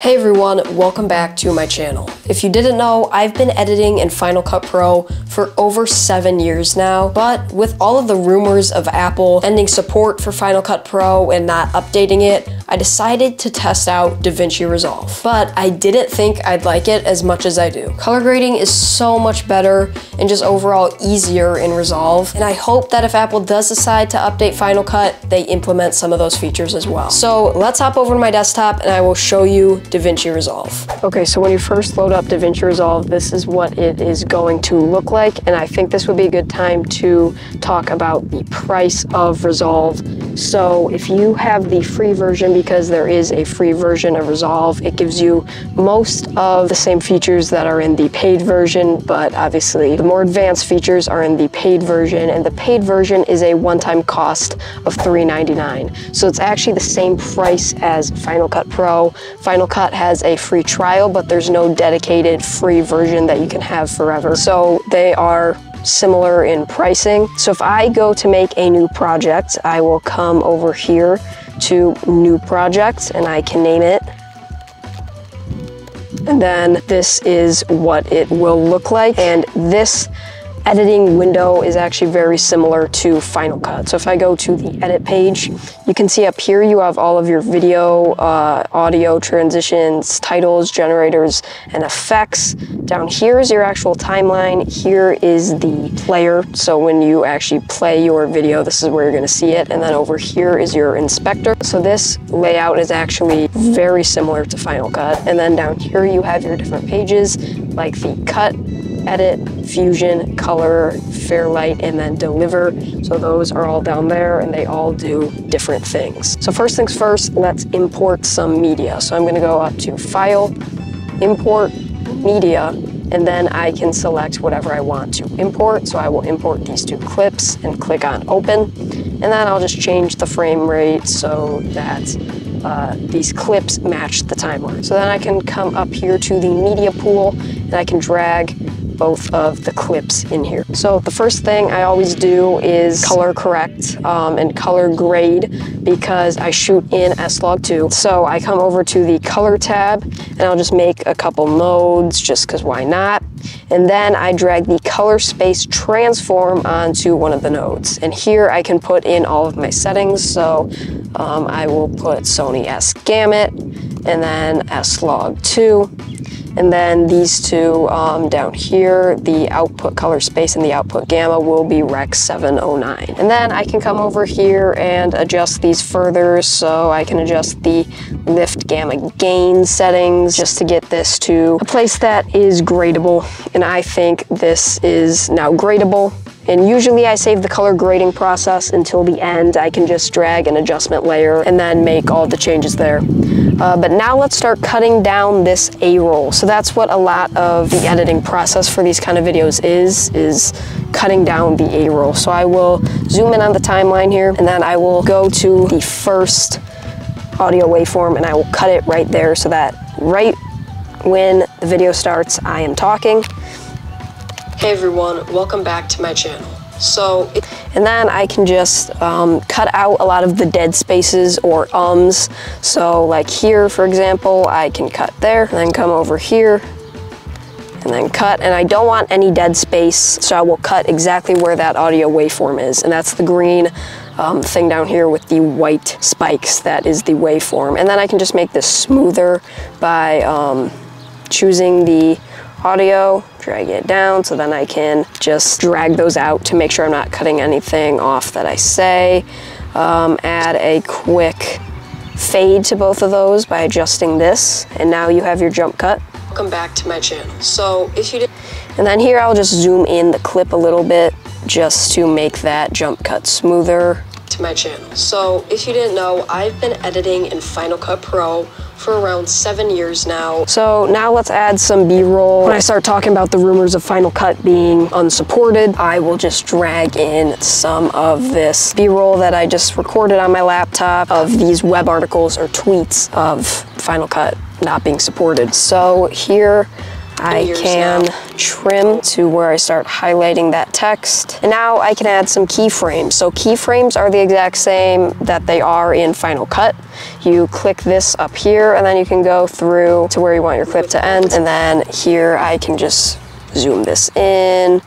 Hey everyone, welcome back to my channel. If you didn't know, I've been editing in Final Cut Pro for over seven years now, but with all of the rumors of Apple ending support for Final Cut Pro and not updating it, I decided to test out DaVinci Resolve. But I didn't think I'd like it as much as I do. Color grading is so much better and just overall easier in Resolve, and I hope that if Apple does decide to update Final Cut, they implement some of those features as well. So let's hop over to my desktop and I will show you DaVinci Resolve. Okay, so when you first load up DaVinci Resolve, this is what it is going to look like, and I think this would be a good time to talk about the price of Resolve. So if you have the free version, because there is a free version of Resolve, it gives you most of the same features that are in the paid version, but obviously the more advanced features are in the paid version, and the paid version is a one-time cost of $3.99. So it's actually the same price as Final Cut Pro. Final Cut has a free trial, but there's no dedicated free version that you can have forever. So they are similar in pricing. So if I go to make a new project, I will come over here to new project and I can name it. And then this is what it will look like. And this editing window is actually very similar to Final Cut. So if I go to the edit page, you can see up here you have all of your video, uh, audio transitions, titles, generators, and effects. Down here is your actual timeline. Here is the player. So when you actually play your video, this is where you're gonna see it. And then over here is your inspector. So this layout is actually very similar to Final Cut. And then down here you have your different pages like the cut, edit, fusion, color, fairlight, and then deliver. So those are all down there and they all do different things. So first things first, let's import some media. So I'm gonna go up to File, Import, Media, and then I can select whatever I want to import. So I will import these two clips and click on Open. And then I'll just change the frame rate so that uh, these clips match the timeline. So then I can come up here to the media pool and I can drag both of the clips in here. So the first thing I always do is color correct um, and color grade because I shoot in S-Log2. So I come over to the color tab and I'll just make a couple nodes just because why not. And then I drag the color space transform onto one of the nodes. And here I can put in all of my settings. So um, I will put Sony S Gamut and then S-Log2 and then these two um, down here, the output color space and the output gamma will be Rec 709. And then I can come over here and adjust these further. So I can adjust the lift gamma gain settings just to get this to a place that is gradable. And I think this is now gradable. And usually I save the color grading process until the end. I can just drag an adjustment layer and then make all the changes there. Uh, but now let's start cutting down this A-roll. So that's what a lot of the editing process for these kind of videos is, is cutting down the A-roll. So I will zoom in on the timeline here and then I will go to the first audio waveform and I will cut it right there so that right when the video starts, I am talking Hey everyone, welcome back to my channel. So, and then I can just um, cut out a lot of the dead spaces or ums. So like here, for example, I can cut there, and then come over here, and then cut, and I don't want any dead space, so I will cut exactly where that audio waveform is, and that's the green um, thing down here with the white spikes, that is the waveform. And then I can just make this smoother by um, choosing the audio, drag it down so then I can just drag those out to make sure I'm not cutting anything off that I say. Um, add a quick fade to both of those by adjusting this and now you have your jump cut. Welcome back to my channel. So if you did and then here I'll just zoom in the clip a little bit just to make that jump cut smoother to my channel. So if you didn't know, I've been editing in Final Cut Pro for around seven years now. So now let's add some B-roll. When I start talking about the rumors of Final Cut being unsupported, I will just drag in some of this B-roll that I just recorded on my laptop of these web articles or tweets of Final Cut not being supported. So here I can trim to where I start highlighting that text. And now I can add some keyframes. So keyframes are the exact same that they are in Final Cut. You click this up here and then you can go through to where you want your clip to end. And then here I can just zoom this in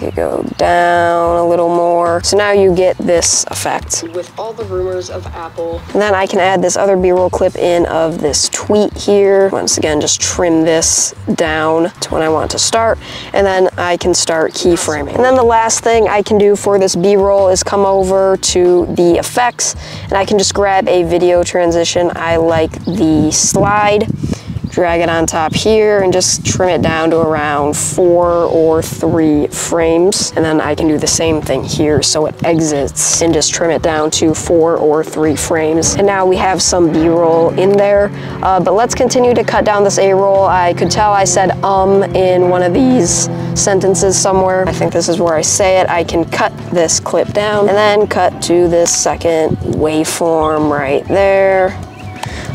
you go down a little more. So now you get this effect. With all the rumors of Apple. And then I can add this other B-roll clip in of this tweet here. Once again, just trim this down to when I want to start. And then I can start keyframing. And then the last thing I can do for this B-roll is come over to the effects and I can just grab a video transition. I like the slide drag it on top here and just trim it down to around four or three frames. And then I can do the same thing here so it exits and just trim it down to four or three frames. And now we have some B-roll in there. Uh, but let's continue to cut down this A-roll. I could tell I said um in one of these sentences somewhere. I think this is where I say it. I can cut this clip down and then cut to this second waveform right there.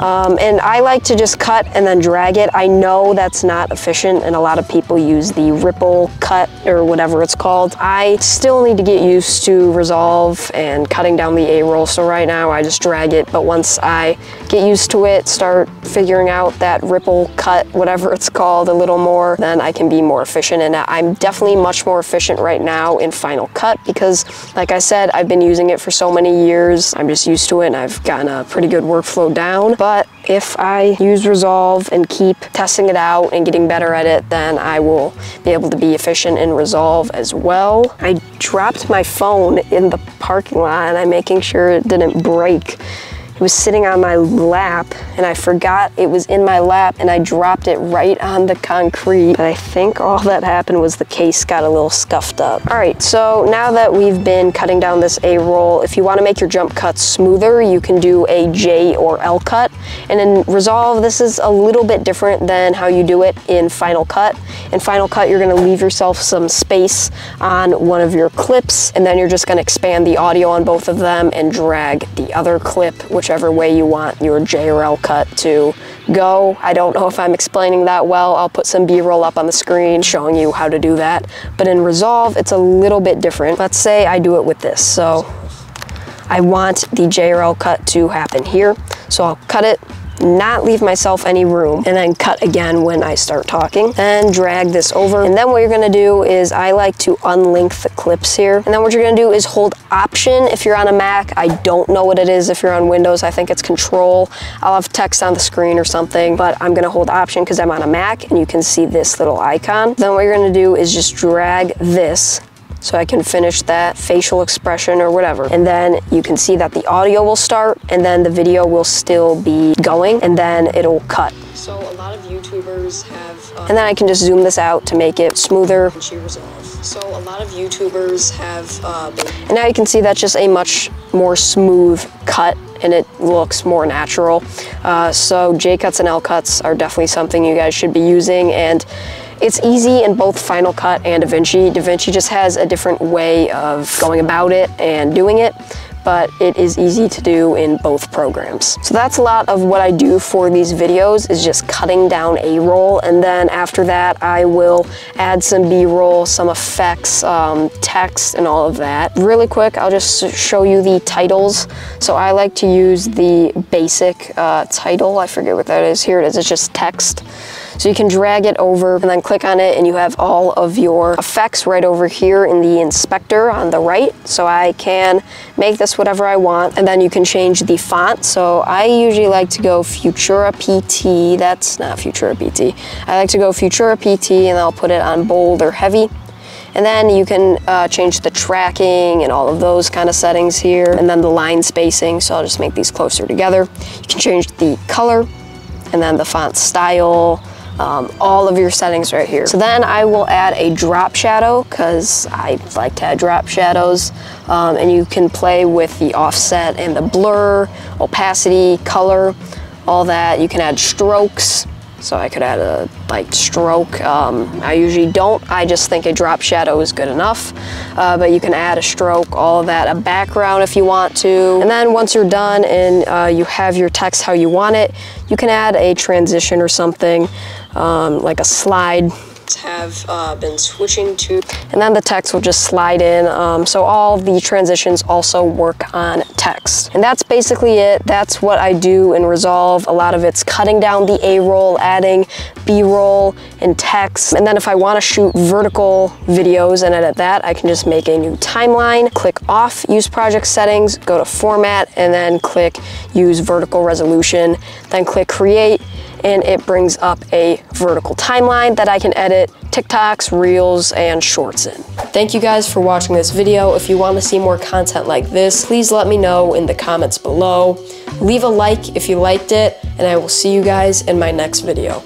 Um, and I like to just cut and then drag it. I know that's not efficient and a lot of people use the ripple cut or whatever it's called. I still need to get used to Resolve and cutting down the A-roll. So right now I just drag it, but once I get used to it, start figuring out that ripple cut, whatever it's called a little more, then I can be more efficient. And I'm definitely much more efficient right now in Final Cut because like I said, I've been using it for so many years. I'm just used to it and I've gotten a pretty good workflow down. But but if I use Resolve and keep testing it out and getting better at it, then I will be able to be efficient in Resolve as well. I dropped my phone in the parking lot and I'm making sure it didn't break. It was sitting on my lap and I forgot it was in my lap and I dropped it right on the concrete. But I think all that happened was the case got a little scuffed up. All right, so now that we've been cutting down this A-roll, if you wanna make your jump cut smoother, you can do a J or L cut. And in Resolve, this is a little bit different than how you do it in Final Cut. In Final Cut, you're gonna leave yourself some space on one of your clips, and then you're just gonna expand the audio on both of them and drag the other clip, which whichever way you want your J or L cut to go. I don't know if I'm explaining that well. I'll put some B-roll up on the screen showing you how to do that. But in Resolve, it's a little bit different. Let's say I do it with this. So I want the J or L cut to happen here. So I'll cut it not leave myself any room, and then cut again when I start talking, and drag this over. And then what you're gonna do is I like to unlink the clips here. And then what you're gonna do is hold Option if you're on a Mac. I don't know what it is if you're on Windows. I think it's Control. I'll have text on the screen or something, but I'm gonna hold Option because I'm on a Mac, and you can see this little icon. Then what you're gonna do is just drag this so I can finish that facial expression or whatever. And then you can see that the audio will start and then the video will still be going and then it'll cut. So a lot of YouTubers have... Uh, and then I can just zoom this out to make it smoother. So a lot of YouTubers have... Uh, and now you can see that's just a much more smooth cut and it looks more natural. Uh, so J cuts and L cuts are definitely something you guys should be using and it's easy in both Final Cut and DaVinci. DaVinci just has a different way of going about it and doing it but it is easy to do in both programs. So that's a lot of what I do for these videos is just cutting down A-roll and then after that I will add some B-roll, some effects, um, text and all of that. Really quick, I'll just show you the titles. So I like to use the basic uh, title, I forget what that is. Here it is, it's just text. So you can drag it over and then click on it and you have all of your effects right over here in the inspector on the right. So I can make this whatever I want and then you can change the font. So I usually like to go Futura PT. That's not Futura PT. I like to go Futura PT and I'll put it on bold or heavy. And then you can uh, change the tracking and all of those kind of settings here. And then the line spacing, so I'll just make these closer together. You can change the color and then the font style, um, all of your settings right here. So then I will add a drop shadow because I like to add drop shadows um, and you can play with the offset and the blur, opacity, color, all that. You can add strokes So I could add a like stroke. Um, I usually don't. I just think a drop shadow is good enough. Uh, but you can add a stroke, all of that, a background if you want to. And then once you're done and uh, you have your text how you want it, you can add a transition or something, um, like a slide have uh, been switching to, and then the text will just slide in. Um, so all the transitions also work on text. And that's basically it. That's what I do in Resolve. A lot of it's cutting down the A-roll, adding B-roll and text. And then if I want to shoot vertical videos and edit that, I can just make a new timeline, click off use project settings, go to format, and then click use vertical resolution, then click create, and it brings up a vertical timeline that I can edit TikToks, Reels, and Shorts in. Thank you guys for watching this video. If you want to see more content like this, please let me know in the comments below. Leave a like if you liked it, and I will see you guys in my next video.